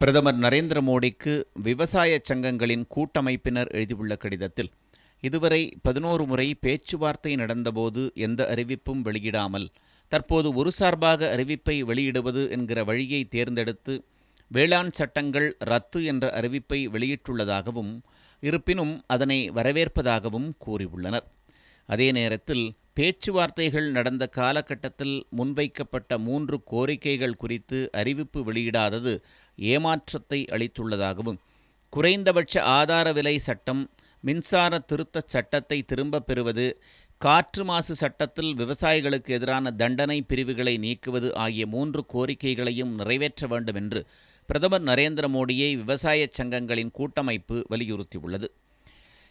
பிரதமர் நரேந்திர மோடிக்கு விவசாய சங்கங்களின் கூட்டமைப்பினர் எழுதியுள்ள கடிதத்தில் இதுவரை பதினோரு முறை பேச்சுவார்த்தை நடந்தபோது எந்த அறிவிப்பும் வெளியிடாமல் தற்போது ஒரு சார்பாக அறிவிப்பை வெளியிடுவது என்கிற வழியை தேர்ந்தெடுத்து வேளாண் சட்டங்கள் ரத்து என்ற அறிவிப்பை வெளியிட்டுள்ளதாகவும் இருப்பினும் அதனை வரவேற்பதாகவும் கூறியுள்ளனர். அதே நேரத்தில் பேச்சுவார்த்தைகள் நடந்த காலகட்டத்தில் முன்வைக்கப்பட்ட மூன்று கோரிக்கைகள் குறித்து அறிவிப்பு வெளியிடாதது ஏமாற்றத்தை அளித்துள்ளதாகவும் குறைந்தபட்ச ஆதார விலை சட்டம் மின்சார திருத்தச் சட்டத்தை திரும்பப் பெறுவது காற்று மாசு சட்டத்தில் விவசாயிகளுக்கு எதிரான தண்டனை பிரிவுகளை நீக்குவது ஆகிய மூன்று கோரிக்கைகளையும் நிறைவேற்ற வேண்டும் என்று பிரதமர் நரேந்திர மோடியை விவசாய சங்கங்களின் கூட்டமைப்பு வலியுறுத்தியுள்ளது.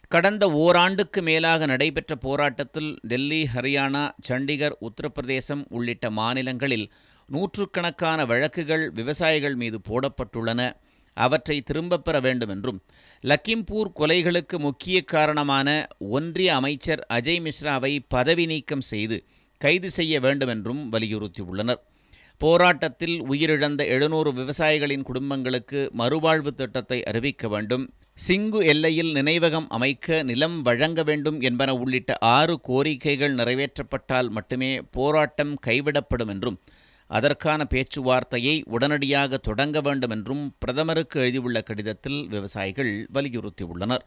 கடந்த ஓராண்டுக்கு மேலாக நடைபெற்ற போராட்டத்தில் டெல்லி ஹரியானா சண்டிகர் உத்தரப்பிரதேசம் உள்ளிட்ட மாநிலங்களில் நூற்றுக்கணக்கான வழக்குகள் விவசாயிகள் மீது போடப்பட்டுள்ளன. அவற்றை திரும்பப் பெற வேண்டும் என்றும் லக்கிம்பூர் கொலைகளுக்கு முக்கிய காரணமான ஒன்றிய அமைச்சர் அஜய் மிஸ்ராவை பதவி நீக்கம் செய்து கைது செய்ய வேண்டும் என்றும் வலியுறுத்தியுள்ளனர். போராட்டத்தில் உயிரிழந்த எழுநூறு விவசாயிகளின் குடும்பங்களுக்கு மறுவாழ்வு திட்டத்தை அறிவிக்க வேண்டும். சிங்கு எல்லையில் நினைவகம் அமைக்க நிலம் வழங்க வேண்டும் என்பன உள்ளிட்ட ஆறு கோரிக்கைகள் நிறைவேற்றப்பட்டால் மட்டுமே போராட்டம் கைவிடப்படும் என்றும் அதற்கான பேச்சுவார்த்தையை உடனடியாக தொடங்க வேண்டும் என்றும் பிரதமருக்கு எழுதியுள்ள கடிதத்தில் விவசாயிகள் வலியுறுத்தியுள்ளனர்.